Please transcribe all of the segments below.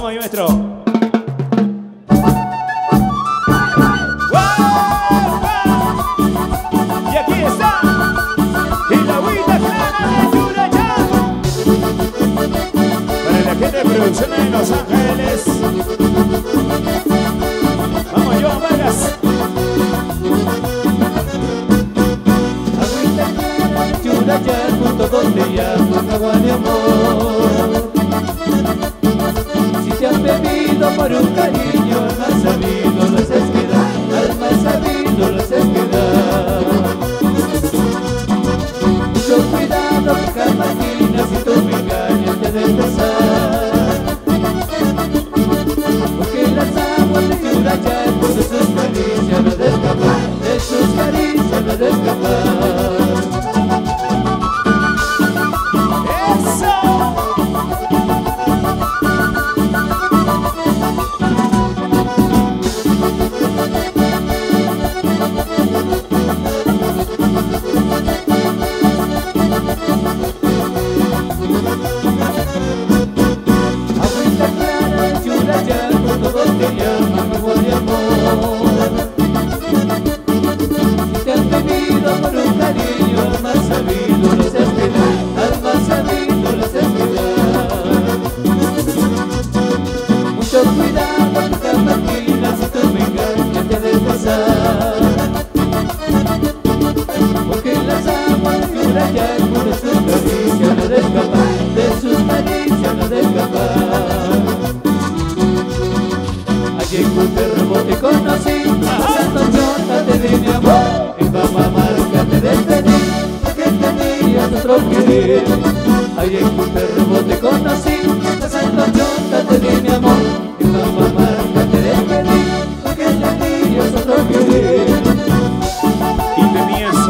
Vamos, mi maestro. producciones en Los Ángeles. Vamos, Joan Vargas. Agüita clara, churaya, junto con ella, agua de amor. living this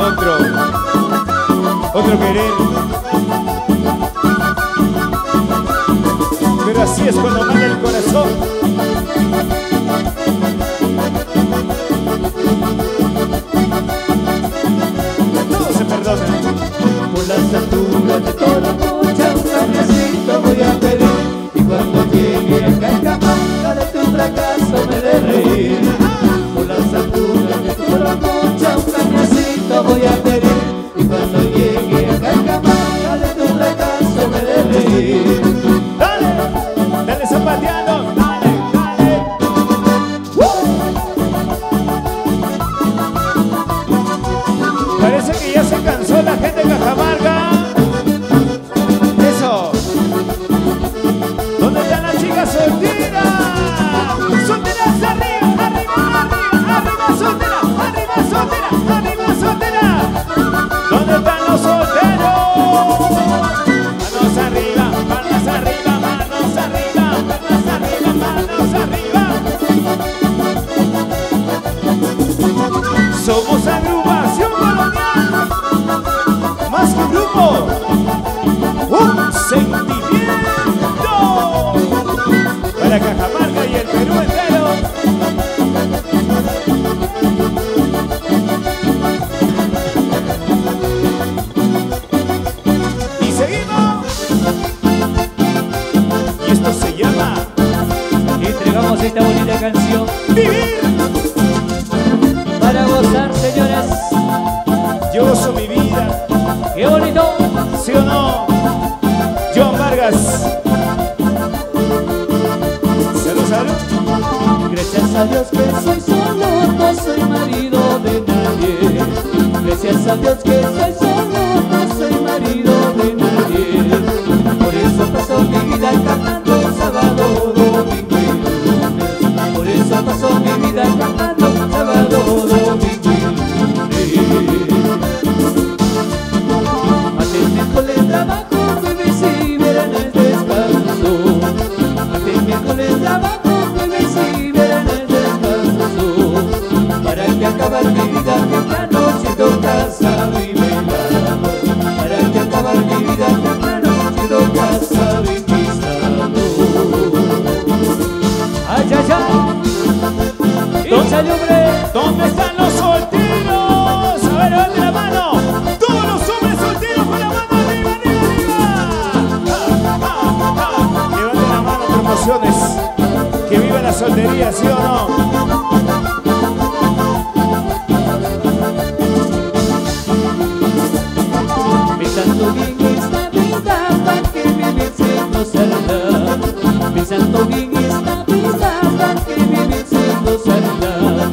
otro, otro querer. Pero así es cuando manda el corazón. What is it? para Cajamarca y el Perú entero. Y seguimos. Y esto se llama. Entregamos esta bonita canción. ¡Vivir! Para gozar, señoras. Yo gozo mi vida. ¡Qué bonito! ¿Sí o no? Gracias a Dios que soy solo, no soy marido de nadie. Gracias a Dios que soy solo. Que viva la soltería, ¿sí o no? Me santo bien esta vida, para que vivir siendo saludar. Me santo bien esta vida, para que vivir siendo saludar.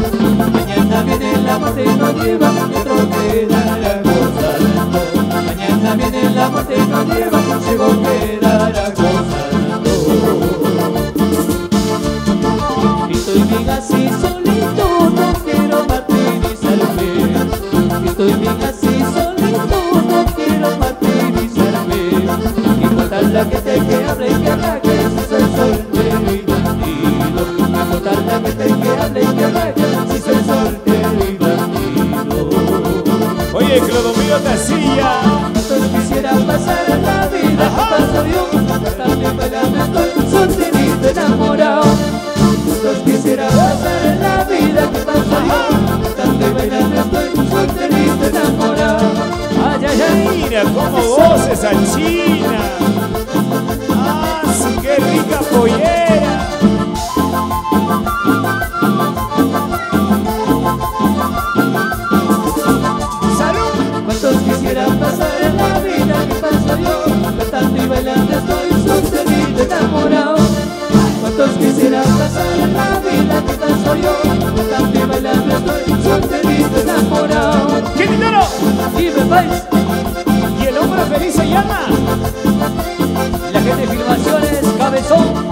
Mañana viene el amor y lleva, dentro de la gozar. Mañana viene el amor y no lleva, llegó Estoy bien así solito, no quiero martirizarme. No importa la que te que hable y que arranque, si soy soltero y bandido. No importa la que te que hable y que arranque, si soy soltero y bandido. Oye, Clodomiro Tacilla. Tantos quisiera pasar la vida que paso yo china. ¡Ah, qué rica pollera! ¡Salud! ¿Cuántos quisieran pasar en la vida que paso yo? Cantando y bailando estoy solterito enamorado ¿Cuántos quisieran pasar en la vida que paso yo? Cantando y bailando estoy solterito enamorado ¡Quintero! Y me vais, ¿Y el hombre feliz se llama? la gente de filmaciones, cabezón,